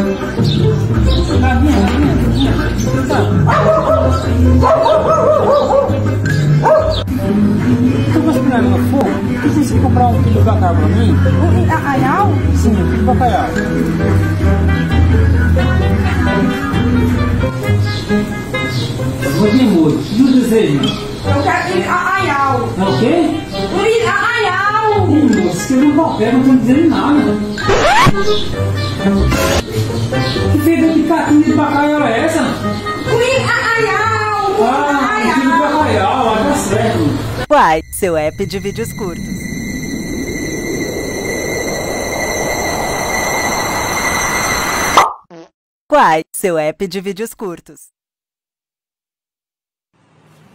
Tá vindo, tá vindo. Tu vai esperar no fogo? Precisa comprar um quilo de bacalhau pra mim? Um arraial? Sim, um quilo de bacalhau. Vou de molho. E o desejo? Eu quero ir arraial. É o quê? Um ir arraial. Ih, moço, escreveu no papel, não tô dizendo nada. Que feira de caquinha de bacalhau é essa? Ir arraial. Ah, quilo de bacalhau, ah, tá certo. Quai, seu app de vídeos curtos. Quai, seu app de vídeos curtos.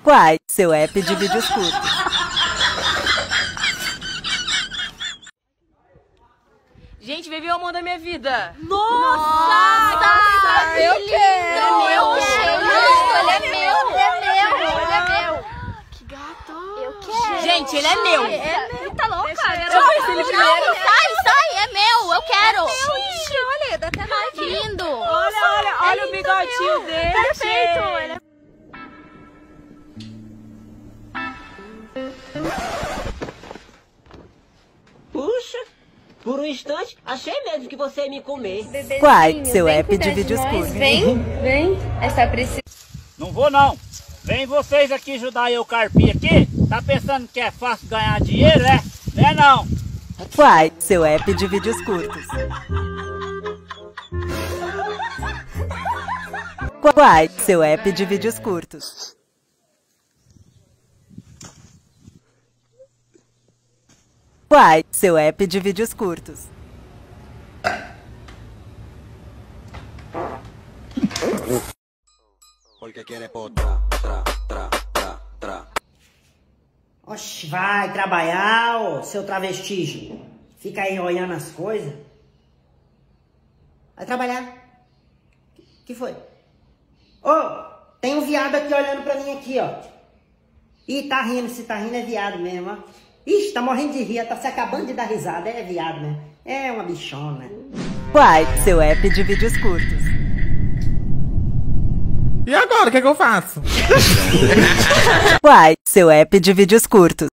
Quai, seu app de vídeos curtos. Gente, o amor da minha vida. Nossa, eu quero. Eu quero. Ele é meu, ele é meu, ele é meu. Que gato. Eu quero. Gente, ele é meu. É meu. Tá louca? Deixa eu ver ele primeiro. Não, sai, sai, é meu, eu quero. Ixi, olha, dá até mais. Lindo. Olha, olha, olha o bigodinho dele. Perfeito. Ele é... por um instante achei mesmo que você ia me comer. Quai, seu app de vídeos curtos. Vem, vem. Essa precisa. Não vou não. Vem vocês aqui ajudar eu carpir aqui. Tá pensando que é fácil ganhar dinheiro, é? Não é não. Quai, seu app de vídeos curtos. Quai, seu app de vídeos curtos. Quai, seu app de vídeos curtos. Oxe, vai trabalhar, ô, seu travestígio. Fica aí olhando as coisas. Vai trabalhar. que foi? Ô, tem um viado aqui olhando pra mim aqui, ó. Ih, tá rindo, se tá rindo é viado mesmo, ó. Ixi, tá morrendo de rir, tá se acabando de dar risada, é viado mesmo. É uma bichona. Quai, seu app de vídeos curtos. E agora, o que, é que eu faço? Quai, seu app de vídeos curtos.